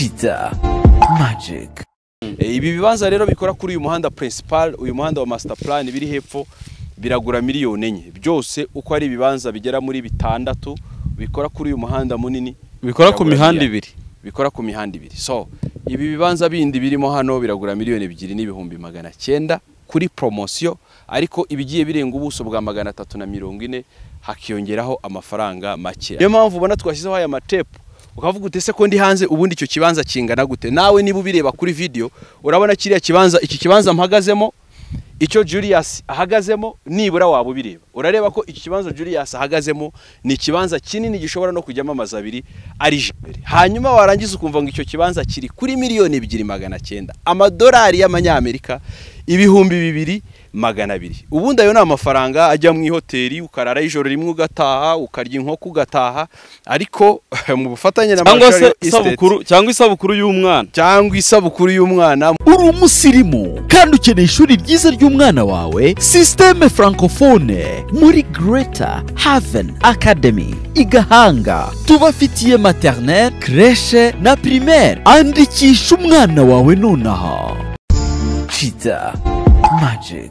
Cheetah Magic. Eh, ibi bibanza rero bikora kuri uyu muhanda principal uyu muhanda wa master plan biri hepfo biragura miliyoni enye. Byose uko ari ibibanza bigera muri bitandatu bikora kuri uyu muhanda munini bikora ku mihanda ibiri. Bikora ku mihanda ibiri. So ibi bibanza bindi birimo hano biragura miliyoni ebyiri n'ibihumbi magana cyenda kuri promosiyo ariko ibigiye birenga ubuso bwa magana atatu na mirongo ine hakiyongeraho amafaranga make. Niyo mpamvu ubona twashyizeho aya matepu ukavuga ute se ko ndi hanze? Ubundi icyo kibanza kingana gute? Nawe niba ubireba kuri video urabona kiriya kibanza iki kibanza mpagazemo icyo Julius ahagazemo nibura waba ubireba. Urareba ko iki kibanza Julius ahagazemo ni ikibanza kinini gishobora no kujyamo amazu abiri ari imbere. Hanyuma warangiza ukumva ngo icyo kibanza kiri kuri miliyoni ebyiri magana cyenda. Amadolari y'amanyamerika ibihumbi bibiri magana abiri. Ubundi ayo ni amafaranga ajya mu ihoteli ukarara ijoro rimwe ugataha ukarya inkoko ugataha. Ariko mu bufatanye na cyangwa isabukuru cyangwa isabukuru y'umwana. Cyangwa isabukuru y'umwana. Uri umusirimu kandi ukeneye ishuri ryiza ry'umwana wawe sisiteme francophone muri Greater Haven Academy i Gahanga. Tubafitiye maternelle creche na primaire. Andikisha umwana wawe nonaha. Cheetah Magic.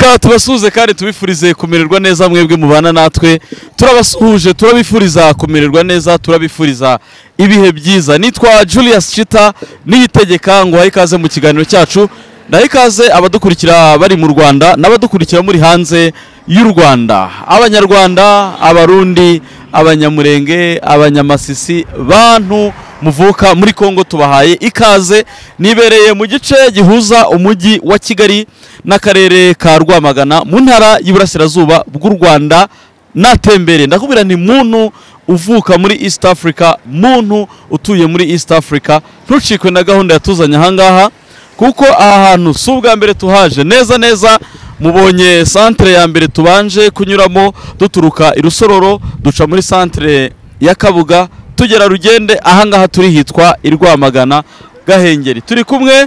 Reka tubasuhuze kandi tubifurize kumererwa neza mwebwe mubana natwe turabasuhuje turabifuriza kumererwa neza turabifuriza ibihe byiza. Nitwa Julius Chita niyitegeka ngo ikaze mu kiganiro cyacu. Naho ikaze abadukurikira bari mu Rwanda n'abadukurikira muri hanze y'u Rwanda. Abanyarwanda abarundi abanyamurenge abanyamasisi bantu muvuka muri Kongo tubahaye ikaze. Nibereye mu gice gihuza umujyi wa Kigali n'akarere ka Rwamagana mu ntara y'Iburasirazuba bw'u Rwanda. Natembere. Ndakubwira ni muntu uvuka muri East Africa muntu utuye muri East Africa ntucikwe na gahunda yatuzanye ahangaha. Kuko aha hantu si ubwa mbere tuhaje. Neza neza mubonye santere ya mbere tubanje kunyuramo duturuka i Rusororo duca muri santere ya Kabuga tugera Rugende ahangaha turi hitwa i Rwamagana Gahengeri. Turi kumwe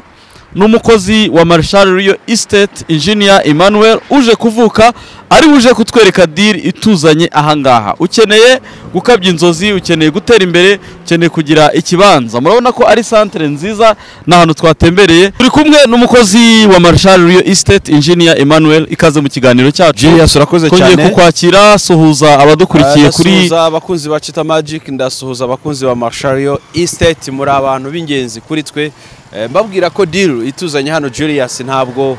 n'umukozi wa Marshall Rio Estate Engineer Emmanuel uje kuvuka ari uje kutwereka deal ituzanye ahangaha ukeneye gukabya inzozi ukeneye gutera imbere ukeneye kugira ikibanza. Murabona ko ari santere nziza n'ahantu twatembereye. Turi kumwe n'umukozi wa Marshall Rio Estate Engineer Emmanuel ikaze mu kiganiro cyacu. Urakoze cyane. kukwakira suhuza abadukurikiye kuri abakunzi ba Chita Magic ndasuhuza abakunzi ba Marshario Estate. Muri abantu b'ingenzi kuri twe. Eh, mbabwira ko deal ituzanye hano Julius ntabwo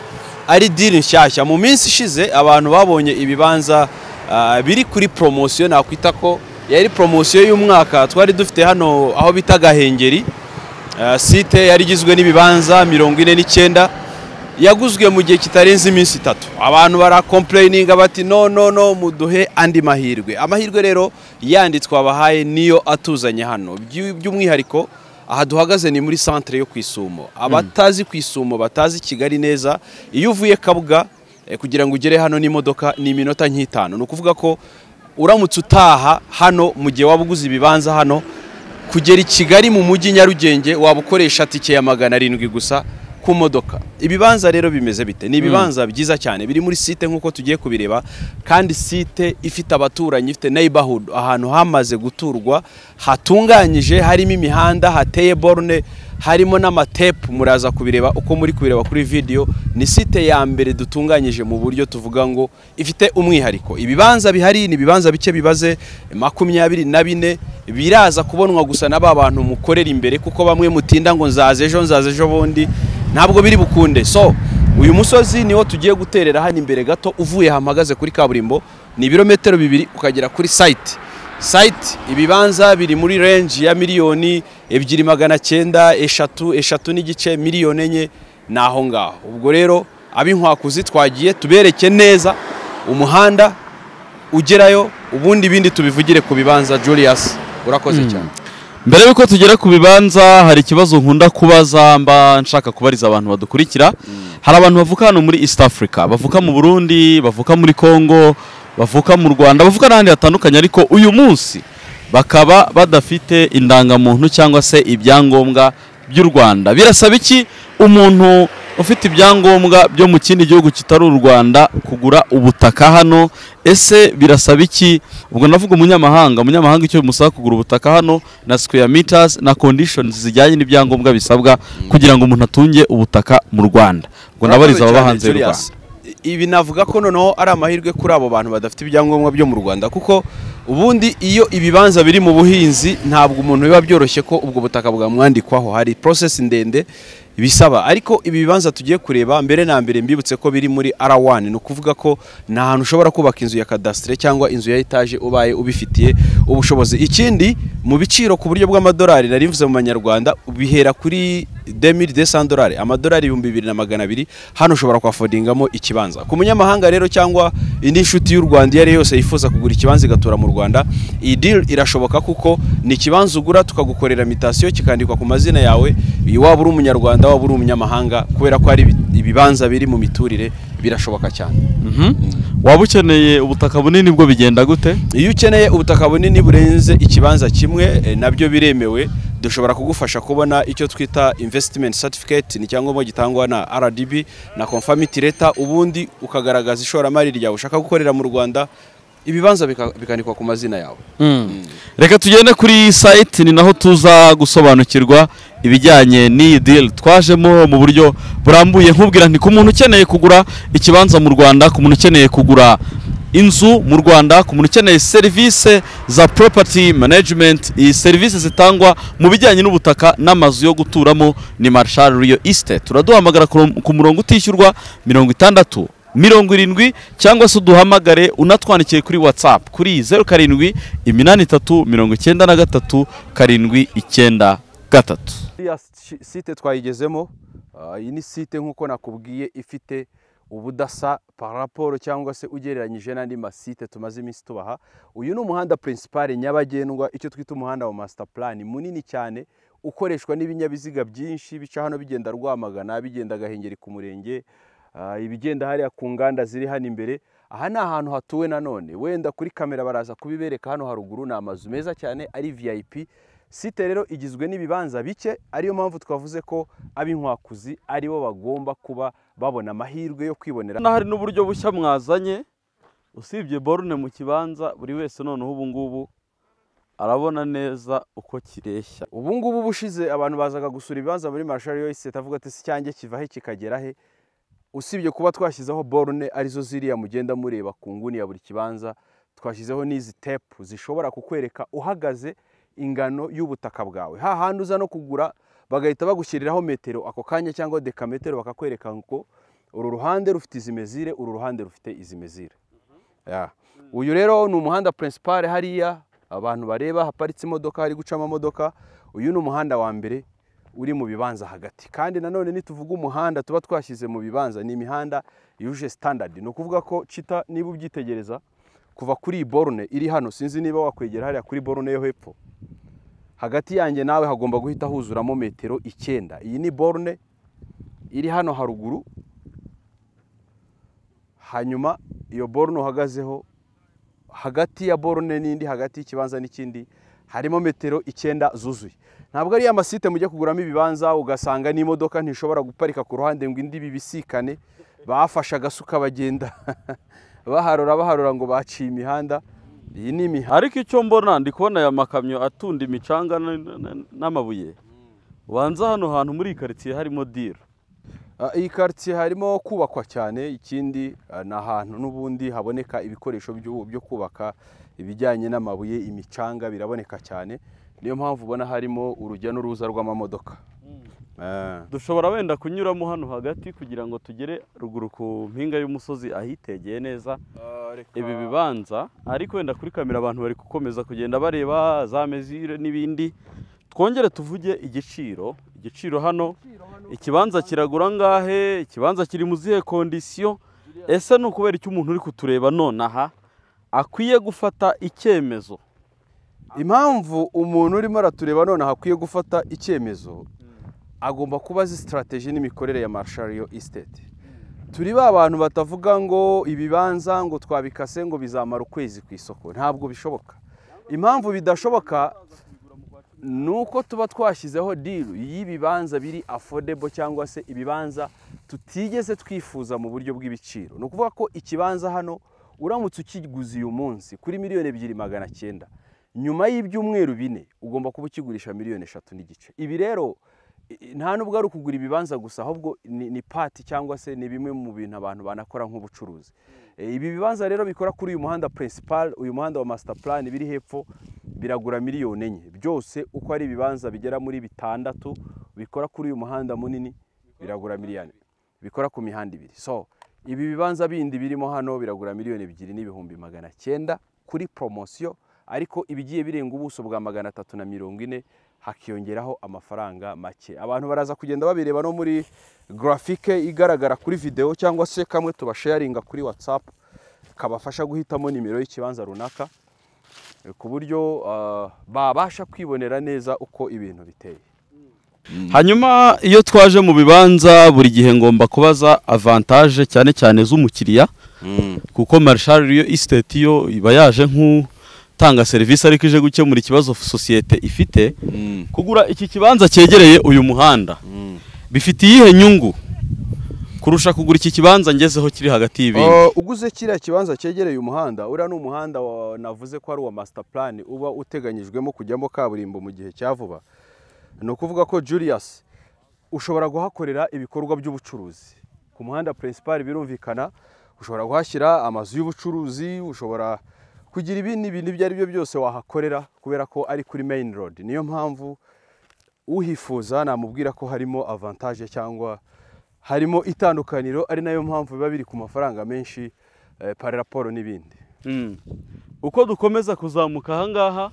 ari deal nshyashya. Mu minsi ishize abantu babonye ibibanza ah, biri kuri promotion nakwita ko yari promotion y'umwaka twari dufite hano aho bita Gahengeri. Ah, site yari igizwe n'ibibanza mirongo ine n'icyenda yaguzwe mu gihe kitarenze iminsi itatu. Abantu barakomplayininga bati no no no muduhe andi mahirwe. Amahirwe rero yandi twabahaye niyo atuzanye hano. By'u- by'umwihariko aha duhagaze ni muri centre yo ku Isumo. Abatazi ku Isumo batazi Kigali neza iyo uvuye Kabuga eh, kugira ngo ugere hano n'imodoka ni iminota nk'itanu. Ni ukuvuga ko uramutse utaha hano mu gihe waba uguze ibibanza hano kugera i Kigali mu mujyi Nyarugenge waba ukoresha tike ya magana arindwi gusa ku modoka. Ibibanza rero bimeze bite? Ni ibibanza byiza cyane. Biri muri site nk'uko tugiye kubireba kandi site ifite abaturanyi ifite neighborhood. Ahantu hamaze guturwa hatunganyije harimo imihanda hateye borne harimo n'amatepu muraza kubireba uko muri kubireba kuri video. Ni site ya mbere dutunganyije mu buryo tuvuga ngo ifite umwihariko. Ibibanza bihari ni ibibanza bike bibaze makumyabiri na bine biraza kubonwa gusa na ba bantu mukorera imbere kuko bamwe mutinda ngo nzaza ejo nzaza ejo bundi ntabwo biri bukunde. So uyu musozi niwo tugiye guterera hano imbere gato uvuye hamagaze kuri kaburimbo ni ibirometero bibiri ukagera kuri site. Site ibibanza biri muri range ya miliyoni ebyiri magana cyenda eshatu eshatu n'igice miliyoni enye ni aho ngaho. Ubwo rero ab'inkwakuzi twagiye tubereke neza umuhanda ugerayo ubundi ibindi tubivugire ku bibanza Julius urakoze cyane. Mbere y'uko tugera ku bibanza hari ikibazo nkunda kubaza mba nshaka kubariza abantu badukurikira. Hari abantu bavuka hano muri East Africa bavuka mu Burundi bavuka muri Congo bavuka mu Rwanda bavuka n'ahandi hatandukanye ariko uyu munsi bakaba badafite indangamuntu cyangwa se ibyangombwa by'u Rwanda. Birasaba iki? Umuntu ufite ibyangombwa byo mu kindi gihugu kitari u rwanda kugura ubutaka hano ese birasaba iki? Ubwo navuga umunyamahanga umunyamahanga icyo bimusaba kugura ubutaka hano na square meters na conditions zijyanye n'ibyangombwa bisabwa kugira ngo umuntu atunge ubutaka mu rwanda. Ubwo nabariza ababa hanze y'u rwanda. Ibi navuga ko noneho ari amahirwe kuri abo bantu badafite ibyangombwa byo mu rwanda kuko ubundi iyo ibibanza biri mu buhinzi ntabwo umuntu biba byoroshye ko ubwo butaka bwamwandikwaho. Hari process ndende bisaba. Ariko ibi bibanza tugiye kureba mbere na mbere mbibutse ko biri muri R1 ni ukuvuga ko ni ahantu ushobora kubaka inzu ya kadasitire cyangwa inzu ya etaje ubaye ubifitiye ubushobozi. Ikindi mu biciro ku buryo bw'amadolari nari mvuze mu manyarwanda bihera kuri 2200 dolari amadolari ibihumbi bibiri na magana abiri. Hano ushobora kwafodingamo ikibanza. Ku munyamahanga rero cyangwa indi nshuti y'u Rwanda iyo ari yo yose yifuza kugura ikibanza igatura mu Rwanda iyi deal irashoboka kuko ni ikibanza ugura tukagukorera mitasiyo kikandikwa ku mazina yawe. Waba uri umunyarwanda waba uri umunyamahanga kubera ko hari ibi- ibibanza biri mu miturire birashoboka cyane. Waba ukeneye ubutaka bunini bwo bigenda gute? Iyo ukeneye ubutaka bunini burenze ikibanza kimwe eh, na byo biremewe dushobora kugufasha kubona icyo twita investment certificate ni icyangombwa gitangwa na RDB na conformity letter ubundi ukagaragaza ishoramari ryawe ushaka gukorera mu Rwanda ibibanza bika- bikandikwa ku mazina yawe. Reka tugende kuri site ni naho tuza gusobanukirwa ibijyanye n'iyi deal. Twajemo mu buryo burambuye nkubwira nti ku muntu ukeneye kugura ikibanza mu rwanda ku muntu ukeneye kugura inzu mu rwanda ku muntu ukeneye serivisi za property management iyi serivisi zitangwa mu bijyanye n'ubutaka n'amazu yo guturamo ni marshal Rio estate. Turaduhamagara ku- murongo utishyurwa mirongo itandatu mirongo irindwi cyangwa se uduhamagare unatwandikiye kuri whatsapp. Kuri zeru karindwi iminani itatu mirongo icyenda na gatatu karindwi icyenda gatatu. Site twayigezemo ah, iyi ni site nk'uko nakubwiye ifite ubudasa paraporo cyangwa se ugereranyije n'andi masite tumaze iminsi tubaha uyu ni umuhanda principal nyabagendwa icyo twita umuhanda wa master plan munini cyane ukoreshwa n'ibinyabiziga byinshi bica hano bigenda rwamagana bigenda gahengeri ku murenge ah, ibigenda hariya ku nganda ziri hano imbere aha ni ahantu hatuwe nanone wenda kuri kamera baraza kubibereka hano haruguru ni amazu meza cyane ari vip site rero igizwe n'ibibanza bike ariyo mpamvu twavuze ko ab'inkwakuzi ari bo bagomba kuba babona amahirwe yo kwibonera. Hari n'uburyo bushya mwazanye usibye borune mu kibanza buri wese noneho ubu ngubu arabona neza uko kireshya. Ubu ngubu bushize abantu bazaga gusura ibibanza muri marshal yoyisete avuga ati si cyanjye kiva he kikagera he. Usibye kuba twashyizeho borune ari zo ziriya mugenda mureba ku nguni ya buri kibanza twashyizeho n'izi tepu zishobora kukwereka uhagaze ingano y'ubutaka bwawe. Hahandi uza no kugura bagahita bagushyiriraho metero ako kanya cyangwa dekametero bakakwereka ngo uru ruhande rufite izi mezire uru ruhande rufite izi mezire uyu rero ni umuhanda principal hariya abantu bareba haparitse imodoka hari guca amamodoka uyu ni umuhanda wa mbere uri mu bibanza hagati. Kandi nanone nituvuga umuhanda tuba twashyize mu bibanza ni imihanda yuje standard. Ni ukuvuga ko cita niba ubyitegereza kuva kuri iyi borune iri hano sinzi niba wakwegera hariya kuri borune yo hepfo. Hagati yanjye nawe hagomba guhita huzuramo metero icyenda. Iyi ni borune iri hano haruguru. Hanyuma iyo borune uhagazeho hagati ya borune n'indi hagati y'ikibanza n'ikindi harimo metero icyenda zuzuye. Ntabwo ari ya masite mujya kuguramo ibibanza ugasanga n'imodoka ntishobora guparika ku ruhande ngo indi bibisikane. Bafashe agasuka bagenda. baharura baharura ngo baciye imihanda. Iyi ni imihanda ariko icyo mbona ndi kubona aya makamyo atunda imicanga n'amabuye. Ubanza hano hantu muri iyi karitsiye harimo diro Ah, iyi karitsiye harimo kubakwa cyane ikindi ah, ni ahantu n'ubundi haboneka ibikoresho byo kubaka ibijyanye n'amabuye imicanga biraboneka cyane. Niyo mpamvu ubona harimo urujya n'uruza rw'amamodoka. Dushobora wenda kunyuramo hano hagati kugira ngo tugere ruguru ku mpinga y'umusozi ahitegeye neza. Ibi bibanza ariko wenda kuri kamera abantu bari gukomeza kugenda bareba za mezire n'ibindi. Twongere tuvuge igiciro. Igiciro hano ikibanza kiragura ngahe? Ikibanza kiri mu zihe kondisiyo? Ese ni ukubera icyo umuntu uri kutureba nonaha? Akwiye gufata icyemezo. Impamvu umuntu urimo aratureba none hakwiye gufata icyemezo agomba kuba azi sitarateji n'imikorere ya marshariyo isiteti turi ba bantu batavuga ngo ibibanza ngo twabikase ngo bizamara ukwezi ku isoko. Ntabwo bishoboka. Impamvu bidashoboka ni uko tuba twashyizeho diru y'ibibanza biri affordable cyangwa se ibibanza tutigeze twifuza mu buryo bw'ibiciro. Ni ukuvuga ko ikibanza hano uramutse ukiguze uyu munsi kuri miliyoni ebyiri magana cyenda. Nyuma y'ibyumweru bine ugomba kuba ukigurisha miliyoni eshatu n'igice. Ibi rero nta nubwo ari ukugura ibibanza gusa ahubwo ni, pati cyangwa se ni bimwe mu bintu abantu banakora nk'ubucuruzi. E, ibi bibanza rero bikora kuri uyu muhanda principal uyu muhanda wa master plan biri hepfo biragura miliyoni enye. Byose uko ari ibibanza bigera muri bitandatu bikora kuri uyu muhanda munini biragura miliyoni. bikora ku mihanda ibiri. So ibi bibanza bindi birimo hano biragura miliyoni ebyiri n'ibihumbi magana cyenda kuri poromosiyo ariko ibigiye birenga ubuso bwa magana atatu na mirongo ine hakiyongeraho amafaranga make. Abantu baraza kugenda babireba no muri grafike igaragara kuri videwo cyangwa se kamwe tubasharinga kuri watsapu kabafasha guhitamo nimero y'ikibanza runaka ku buryo ah, babasha kwibonera neza uko ibintu biteye. Hanyuma iyo twaje mu bibanza buri gihe ngomba kubaza avantaje cyane cyane z'umukiriya kuko marshal iyo estate yo iba yaje nk'utanga serivisi ariko ije gukemura ikibazo sosiyete ifite kugura iki kibanza cyegereye uyu muhanda. Bifite iyihe nyungu? Kurusha kugura iki kibanza ngezeho kiri hagati y'ibindi. Uh, uguze kiriya kibanza cyegereye umuhanda uriya ni umuhanda wa- navuze ko ari uwa master plan uba uteganyijwemo kujyamo kaburimbo mu gihe cya vuba. Ni ukuvuga ko Julius ushobora kuhakorera ibikorwa by'ubucuruzi. Ku muhanda principal birumvikana ushobora kuhashyira amazu y'ubucuruzi ushobora kugira ibindi bintu ibyo ari byo byose wahakorera kubera ko ari kuri main road. Niyo mpamvu uhifuza namubwira ko harimo avantage cyangwa harimo itandukaniro ari na yo mpamvu biba biri ku mafaranga menshi eh, par raporo n'ibindi. Mm. uko dukomeza kuzamuka ahangaha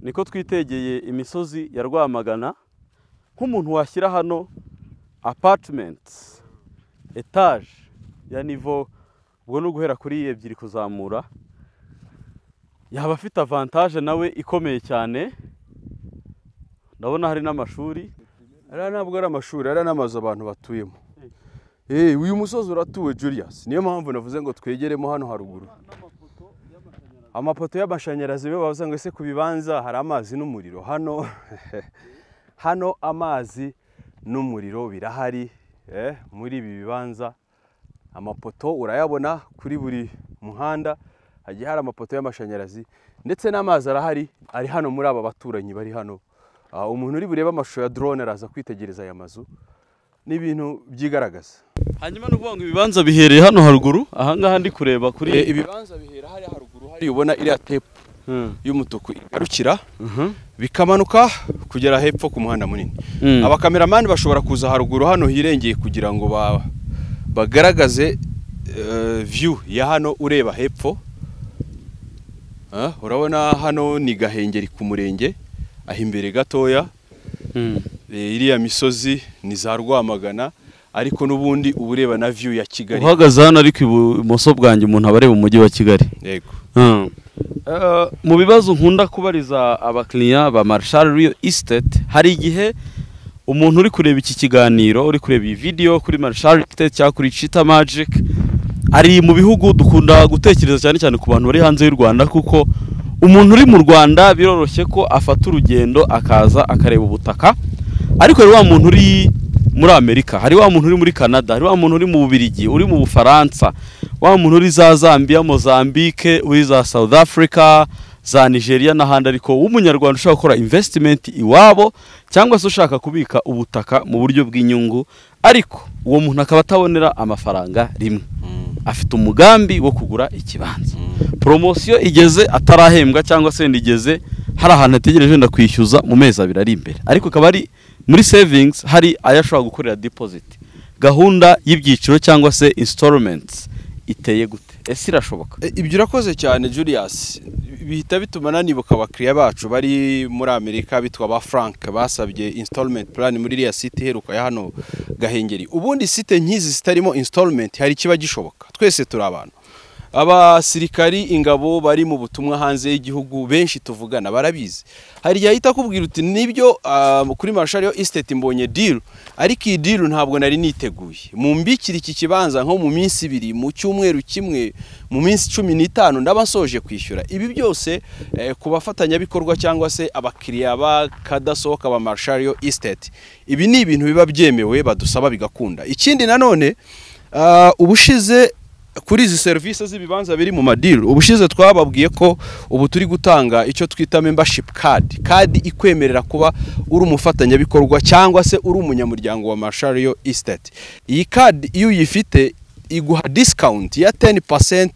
niko twitegeye imisozi ya rwamagana nk'umuntu washyira hano apartments etaje ya nivo ubwo ni uguhera kuri ebyiri kuzamura. Yaba afite avantaje nawe ikomeye cyane ndabona hari n'amashuri. Ariya ntabwo ari amashuri ariya ni amazu abantu batuyemo. Eh, uyu musozi uratuwe Julius. Niyo mpamvu navuze ngo twegeremo hano haruguru. Amapoto y'amashanyarazi be bavuze ngo ese ku bibanza hari amazi n'umuriro? Hano hano amazi n'umuriro birahari eh, muri ibi bibanza. Amapoto urayabona kuri buri muhanda. Hagiye hari amapoto y'amashanyarazi ndetse n'amazi arahari ari hano muri aba baturanyi bari hano Ah, umuntu uri burebe amashusho ya drone araza kwitegereza aya mazu ni ibintu byigaragaza hanyuma ni ukuvuga ngo ibibanza bihereye hano haruguru ahangaha ndi kureba kuri Eh, ibibanza bihera hariya haruguru hari ubona iriya tepu Hmm. y'umutuku igarukira Mhm. bikamanuka kugera hepfo ku muhanda munini Mm. abakameramani bashobora kuza haruguru hano hirengeye kugira ngo ba- bagaragaze eh, view ya hano ureba hepfo urabona hano ni gahengeri ku murenge aho imbere gatoya Mm. Eh, iriya misozi ni za rwamagana ariko n'ubundi uba ureba na view ya kigali uhagaze hano ariko ibumoso bwanjye umuntu aba areba umujyi wa kigali yego Hmm. Eh, mu bibazo nkunda kubariza abakiriya ba marshal real estate hari igihe umuntu uri kureba iki kiganiro uri kureba iyi video kuri marshal estate cyangwa kuri chita magic ari mu bihugu dukunda gutekereza cyane cyane ku bantu bari hanze y'u rwanda kuko umuntu uri mu rwanda biroroshye ko afata urugendo akaza akareba ubutaka. Ariko hari wa muntu uri muri amerika hari wa muntu uri muri canada hari wa muntu uri mu bubirigi uri mu bufaransa wa muntu uri za zambia mozambique uri za south africa za nigeria n'ahandi. Ariko w'umunyarwanda ushaka gukora investment iwabo cyangwa se ushaka kubika ubutaka mu buryo bw'inyungu ariko uwo muntu akaba atabonera amafaranga rimwe. Afite umugambi wo kugura ikibanza. Poromosiyo igeze atarahembwa cyangwa se igeze hari ahantu ategereje wenda kwishyuza mu mezi abiri ari imbere. Ariko akaba ari muri savings hari ayo ashobora gukorera deposit. Gahunda y'ibyiciro cyangwa se installments iteye gute? Ese irashoboka? Eh, ibyo urakoze cyane Julius. Bihita bituma nanibuka abakiriya bacu bari muri Amerika bitwa ba Frank basabye installment plan muri iriya site iheruka ya hano Gahengeri. Ubundi site nk'izi zitarimo installment hari kiba gishoboka? Twese turi abantu. Abasirikari ingabo bari mu butumwa hanze y'igihugu benshi tuvugana barabizi. Hari igihe ahita akubwira uti ni byo ah, kuri marshal estate mbonye deal. Ariko iyi deal ntabwo nari niteguye. Mu mbikira iki kibanza nko mu minsi ibiri mu cyumweru kimwe mu minsi cumi n'itanu ndaba kwishyura. Ibi byose eh, ku bafatanyabikorwa cyangwa se abakiriya bakadasohoka ba marshal estate. Ibi ni ibintu biba byemewe badusaba bigakunda. Ikindi nanone ah, ubushize kuri izi serivisi z'ibibanza biri mu madiri ubushize twababwiye ko ubu turi gutanga icyo twita membership card. Kadi ikwemerera kuba uri umufatanyabikorwa cyangwa se uri umunyamuryango wa Marshario Estate. Iyi kadi iyo uyifite iguha discount ya 10%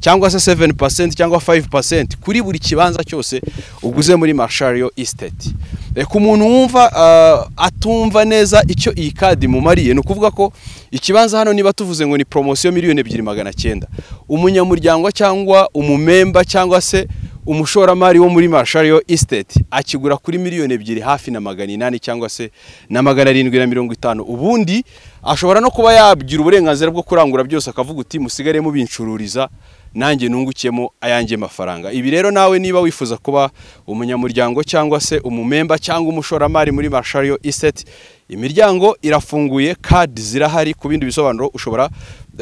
cyangwa se 7% cyangwa 5% kuri buri kibanza cyose uguze muri Marshario Estate. E, ku muntu wumva uh, atumva neza icyo iyi kadi mumariye ni ukuvuga ko ikibanza hano niba tuvuze ngo ni promosiyo miliyoni ebyiri magana cyenda. Umunyamuryango cyangwa umumemba cyangwa se umushoramari wo muri Marshario Estate akigura kuri miliyoni ebyiri hafi na magana inani cyangwa se na magana arindwi na mirongo itanu. Ubundi ashobora no kuba yagira uburenganzira bwo kurangura byose akavuga uti musigare mubincururiza nanjye nungukiyemo ayanjye mafaranga. Ibi rero nawe niba wifuza kuba umunyamuryango cyangwa se umumemba cyangwa umushoramari muri Marshario Estate imiryango irafunguye kadi zirahari ku bindi bisobanuro ushobora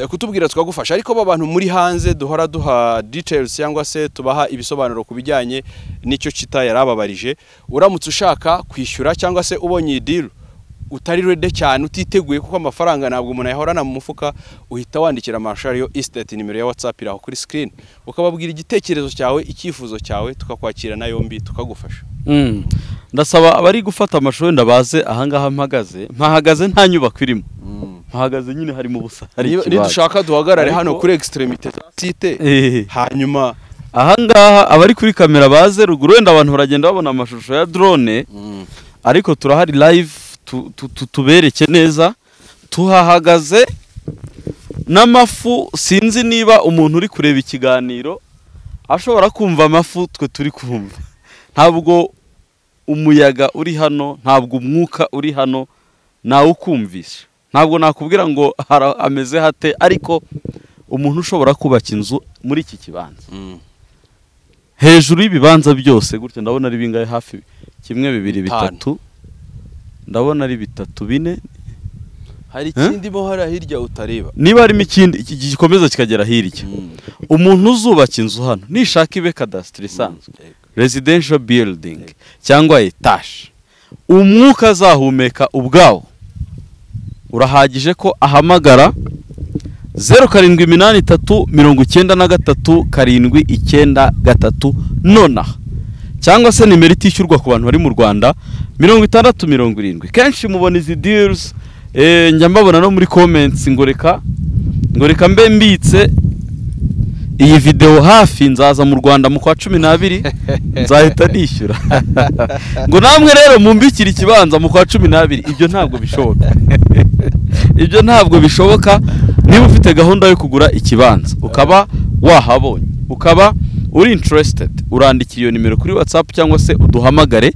kutubwira tukagufasha ariko abo bantu muri hanze duhora duha details cyangwa se tubaha ibisobanuro ku bijyanye n'icyo kita yarababarije uramutse ushaka kwishyura cyangwa se ubonye deal utari rede cyane utiteguye kuko amafaranga ntabwo umuntu ayahorana mu mufuka uhita wandikira Marshario Estate nimero ya WhatsApp iraho kuri screen. Ukababwira igitekerezo cyawe icyifuzo cyawe tukakwakira na yombi tukagufasha. Mm. ndasaba abari gufata amashusho wenda baze ahangaha mpagaze mpahagaze nta nyubako irimo. Mpahagaze nyine hari Niba- ikibazo. nidushaka duhagarare hano kuri za site hanyuma ahangaha abari kuri kamera baze ruguru wenda abantu baragenda babona amashusho ya drone. Ariko turahari live tu- tu- tu- tubereke neza. Tuhahagaze n'amafu sinzi niba umuntu uri kureba ikiganiro ashobora kumva amafu twe turi kumva. Ntabwo umuyaga uri hano ntabwo umwuka uri hano nawe ukumvisha ntabwo nakubwira ngo ameze hate ariko umuntu ushobora kubaka inzu muri iki kibanza. Hejuru y'ibibanza byose gutya ndabona ari bingahe? Hafi kimwe bibiri bitatu. Ndabona ari bitatu bine. Hari ikindi mo hariya hirya utareba. Niba harimo ikindi iki gikomeza kikagera hirya. Umuntu uzubaka inzu hano nishaka ibe kadasitiri isanzwe. Residential building cyangwa etaje umwuka azahumeka ubwawo. Urahagije ko ahamagara zeru karindwi iminani itatu mirongo icyenda na gatatu karindwi icyenda gatatu nonaha cyangwa se nimero itishyurwa ku bantu bari mu rwanda mirongo itandatu mirongo irindwi. Kenshi mubona izi deals eh, njya mbabona no muri comments ngo reka ngo reka mbe mbitse iyi videwo hafi nzaza mu rwanda mu kwa cumi n'abiri nzahita nishyura ngo namwe rero mumbikire ikibanza mu kwa cumi n'abiri ibyo ntabwo bishoboka. Ibyo ntabwo bishoboka niba ufite gahunda yo kugura ikibanza ukaba wahabonye. Ukaba uri interested urandikira iyo nimero kuri whatsapp cyangwa se uduhamagare.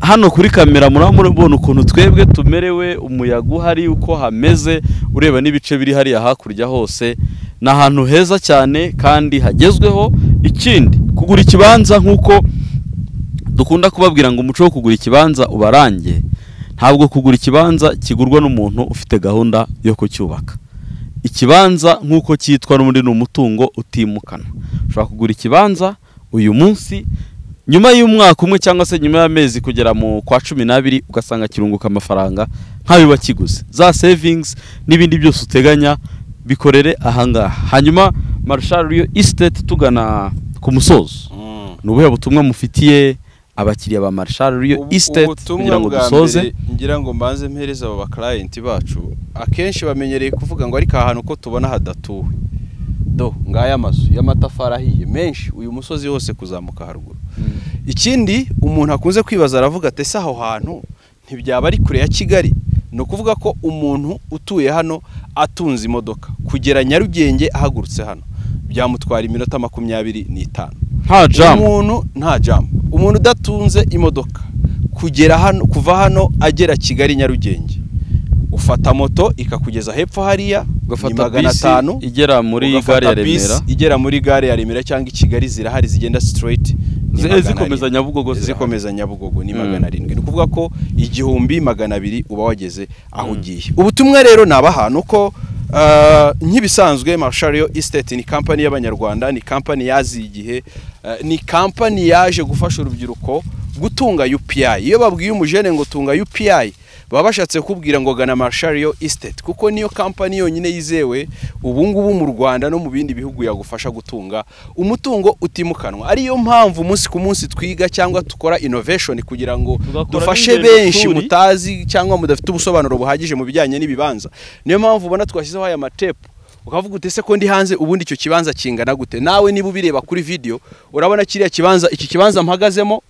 Hano kuri kamera murabona ukuntu twebwe tumerewe umuyaga uhari uko hameze ureba n'ibice biri hariya hakurya hose. Ni ahantu heza cyane kandi hagezweho. Ikindi kugura ikibanza nk'uko dukunda kubabwira ngo umuco wo kugura ikibanza ubarange. Ntabwo kugura ikibanza kigurwa n'umuntu ufite gahunda yo kucyubaka. Ikibanza nk'uko cyitwa n'ubundi ni umutungo utimukanwa. Ushobora kugura ikibanza uyu munsi nyuma y'umwaka umwe cyangwa se nyuma y'amezi kugera mu kwa cumi n'abiri ugasanga kirunguka amafaranga nk'ayo wakiguze za savings n'ibindi byose uteganya bikorere ahangaha. Hanyuma Marshall Estate tugana ku musozo. Ni ubuhe butumwa mufitiye abakiriya ba Ubu- Estate ubutumwa kugira ngo dusoze? ngira ngo mbanze mpereze abo baklayenti bacu. Akenshi bamenyereye kuvuga ngo ariko ahantu ko tubona hadatuwe. Do ngaya amazu y'amatafari ahiye menshi. Uyu musozi wose kuzamuka haruguru. Ikindi umuntu akunze kwibaza aravuga ati ese aho hantu ntibyaba ari kure ya kigali? Ni ukuvuga ko umuntu utuye hano atunze imodoka. Kugera nyarugenge ahagurutse hano. Byamutwara iminota makumyabiri n'itanu. Nta jamu umuntu nta jamu umuntu udatunze imodoka kugera hano kuva hano agera kigali nyarugenge. Ufata moto ikakugeza hepfo hariya ni ugafata magana atanu. igera muri gare ya remera. igera muri gare ya remera cyangwa i kigali zirahari zigenda magana zikomeza arindwi. Nyabugogo zikomeza nyabugogo ni Mm. magana arindwi. Ni ukuvuga ko igihumbi magana abiri uba wageze aho ugiye. Ubutumwa rero ni abaha ni uko ah, nk'ibisanzwe marshario estate ni kampani y'abanyarwanda ni kampani yaziye igihe ah, ni kampani yaje gufasha urubyiruko gutunga UPI iyo babwiye umujene ngo tunga UPI baba bashatse kubwira ngo gana Marshario Estate kuko niyo kampani yonyine yizewe ubu ngubu mu Rwanda no mu bindi bihugu yagufasha gutunga umutungo utimukanwa. Ariyo mpamvu umunsi ku munsi twiga cyangwa dukora innovation kugira ngo dufashe benshi mutazi cyangwa mudafite ubusobanuro buhagije mu bijyanye n'ibibanza. Niyo mpamvu ubona twashyizeho aya matepu ukavuga uti ese ko ndi hanze? Ubundi icyo kibanza kingana gute? Nawe niba ubireba kuri video urabona kiriya kibanza iki kibanza mpagazemo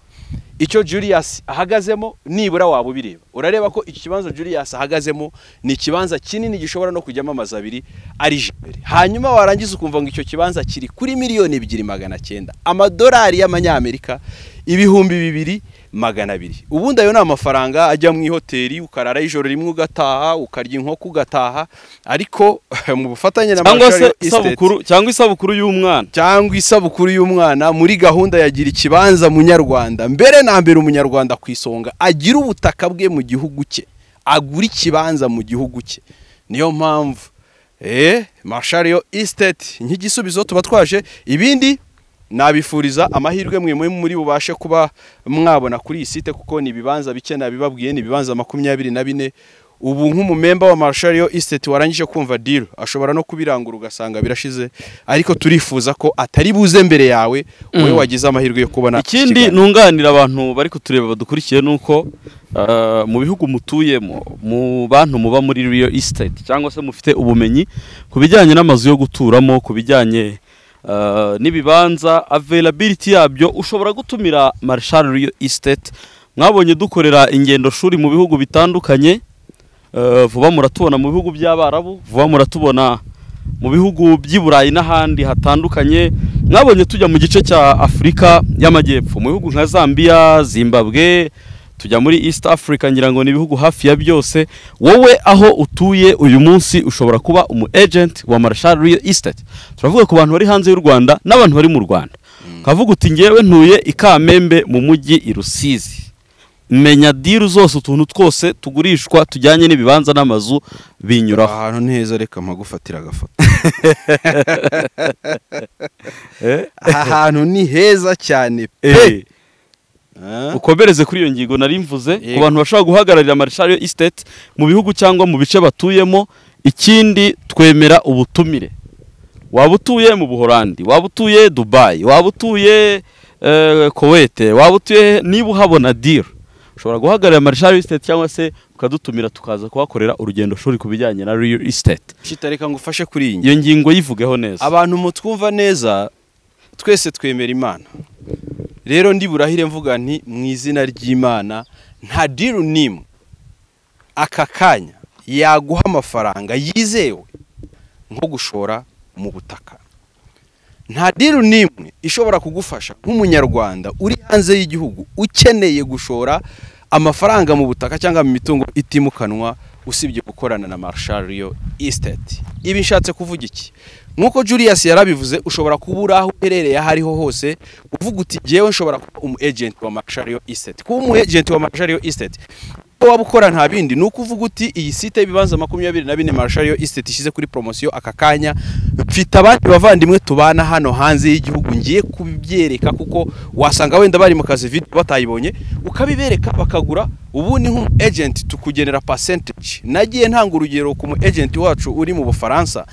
icyo Julius ahagazemo nibura waba ubireba. Urareba ko iki kibanza Julius ahagazemo ni ikibanza kinini gishobora no kujyamo amazu abiri ari jibere hanyuma warangiza ukumva ngo icyo kibanza kiri kuri miliyoni ebyiri magana cyenda. Amadolari y'amanyamerika ibihumbi bibiri magana abiri ubundi ayo ni amafaranga ajya mu ihoteli ukarara ijoro rimwe ugataha ukarya inkoko ugataha ariko mu bufatanye na cyangwa isabukuru y'umwana. Cyangwa isabukuru y'umwana muri gahunda ya gira ikibanza munyarwanda. Mbere na mbere umunyarwanda ku isonga agira ubutaka bwe mu gihugu cye. Agura ikibanza mu gihugu cye. Niyo mpamvu eh Marshario Estate nk'igisubizo tuba twaje ibindi nabifuriza amahirwe mwe muri bubashe kuba mwabona kuri iyi site kuko ni ibibanza bike nabibabwiye ni ibibanza makumyabiri na bine. Ubu nk'umumemba wa Marshario Estate warangije kumva deal. Ashobora no kubirangura ugasanga birashize ariko turifuza ko atari buze mbere yawe wowe Mm. wagize amahirwe yo kubona ikindi nunganira abantu bari kutureba badukurikiye ni uko ah, mu bihugu mutuyemo mu bantu muba muri real estate cyangwa se mufite ubumenyi ku bijyanye n'amazu yo guturamo ku bijyanye ah, n'ibibanza availability yabyo ushobora gutumira marshal real estate. Mwabonye dukorera ingendo shuri mu bihugu bitandukanye. Ah, vuba muratubona mu bihugu by'abarabu vuba muratubona mu bihugu by'i burayi n'ahandi hatandukanye. Mwabonye tujya mu gice cya afurika y'amajyepfo mu bihugu nka zambia zimbabwe tujya muri east africa ngira ngo ni ibihugu hafi ya byose wowe aho utuye uyu munsi ushobora kuba umu agent wa marshal real estate. Turavuga ku bantu bari hanze y'u rwanda n'abantu bari mu rwanda. Kavuga uti ngewe ntuye i kamembe mu mujyi i rusizi. Menya diru zose utuntu twose tugurishwa tujyanye n'ibibanza n'amazu binyuraho. Ahantu ni heza reka mpagufatira agafoto. Aha hantu ni heza cyane pe! Eh. Ukomereze kuri iyo ngingo nari mvuze ku bantu bashobora guhagararira Marshario Estate mu bihugu cyangwa mu bice batuyemo ikindi twemera ubutumire. Waba utuye mu Buholandi waba utuye Dubai waba utuye eh, Kuwait waba utuye niba uhabona deal ushobora guhagararira Marshario Estate cyangwa se ukadutumira tukaza kuhakorera urugendo shuri ku bijyanye na real estate. Shita reka ngufashe kuri iyi ngingo yivugeho neza. Abantu mutwumva neza twese twemera imana. Rero ndi burahire mvuga nti mu izina ry'imana nta diru n'imwe. Aka kanya yaguha amafaranga yizewe nko gushora mu butaka. Nta diru n'imwe ishobora kugufasha nk'umunyarwanda uri hanze y'igihugu ukeneye gushora amafaranga mu butaka cyangwa mu mitungo itimukanwa usibye gukorana na Marshario Estate. Ibi nshatse kuvuga iki? Nk'uko Julius yarabivuze ushobora kuba uri aho uherereye aho ariho hose uvuga uti jyewe nshobora kuba umu agent wa Marshario Estate. Kuba umu agent wa Marshario Estate waba ukora nta bindi ni uko uvuga uti iyi site y'ibibanza makumyabiri na bine Marshario Estate ishyize kuri promosiyo aka kanya mfite abandi bavandimwe tubana hano hanze y'igihugu ngiye kubyereka kuko wasanga wenda bari mu kazi video batayibonye ukabibereka bakagura ubu ni nk'umu agent tukugenera percentage. Nagiye ntanga urugero ku mu agent wacu uri mu Bufaransa.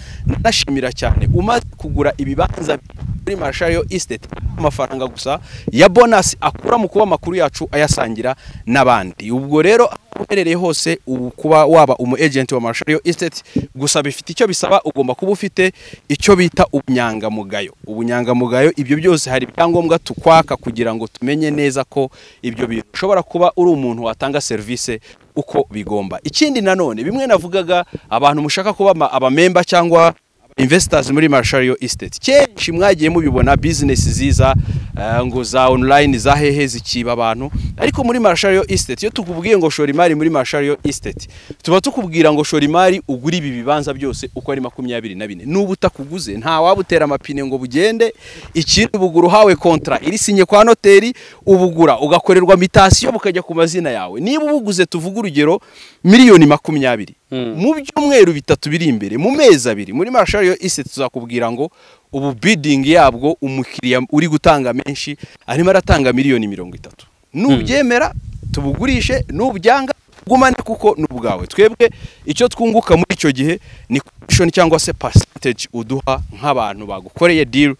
Nashimira cyane. Umaze kugura ibibanza muri Marshario Estate amafaranga gusa ya bonus akura mu kuba amakuru yacu ayasangira n'abandi. Ubwo rero uherereye hose kuba waba umu agent wa Marshario Estate gusa bifite icyo bisaba ugomba kuba ufite icyo bita ubunyangamugayo. Ubunyangamugayo ibyo byose hari ibyangombwa tukwaka kugira ngo tumenye neza ko ibyo bintu ushobora kuba uri umuntu watanga serivisi uko bigomba. Ikindi nanone bimwe navugaga abantu mushaka kuba abamemba cyangwa investors muri Marshario Estate. Kenshi mwagiye mubibona business ziza eh, ngo za online za hehe zikiba abantu. Ariko muri Marshario Estate iyo tukubwiye ngo shora imari muri Marshario Estate tuba tukubwira ngo shora imari ugura ibi bibanza byose uko ari makumyabiri na bine. Nuba utakuguze nta wabutera amapine ngo bugende ikindi ubugura uhawe kontra. Iri sinye kwa noteri ubugura ugakorerwa mitasiyo bukajya ku mazina yawe. Niba ubuguze tuvuga urugero miliyoni makumyabiri. Mu byumweru bitatu biri imbere mu mezi abiri muri Marshario Estate tuzakubwira ngo ubu bidding yabwo umukiriya uri gutanga menshi arimo aratanga miliyoni mirongo itatu. Nubyemera tubugurishe nubyanga gumane kuko ni ubwawe twebwe icyo twunguka muri icyo gihe ni commission cyangwa se percentage uduha nk'abantu bagukoreye deal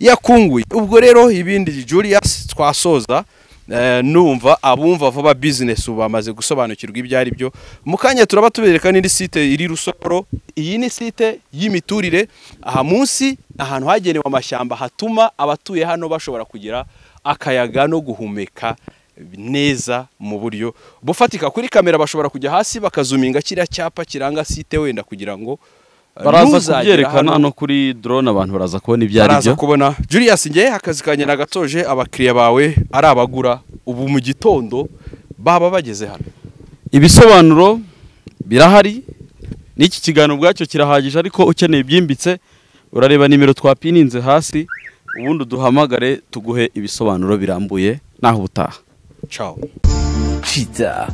yakunguye. Ubwo rero ibindi Julius twasoza numva abumva vuba business ubu bamaze gusobanukirwa ibyo ari byo mu kanya turaba tubereka n'indi site iri rusoro iyi ni site y'imiturire. Aha munsi ahantu hagenewe amashyamba hatuma abatuye hano bashobora kugira akayaga no guhumeka neza mu buryo bufatika. Kuri kamera bashobora kujya hasi bakazuminga kiriya cyapa kiranga site wenda kugira ngo eh, baraza kubyerekana no kuri drone abantu baraza kubona ibyo ari baraza byo. kubona. Julius ngewe akazi kanjye nagatoje abakiriya bawe ari abagura. Ubu mu gitondo baba bageze hano. Ibisobanuro birahari n'iki kiganiro ubwacyo kirahagije ariko ukeneye ibyimbitse urareba nimero twapininze hasi ubundi uduhamagare tuguhe ibisobanuro birambuye. Naho ubutaha. Ciao. Cheetah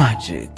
Magic.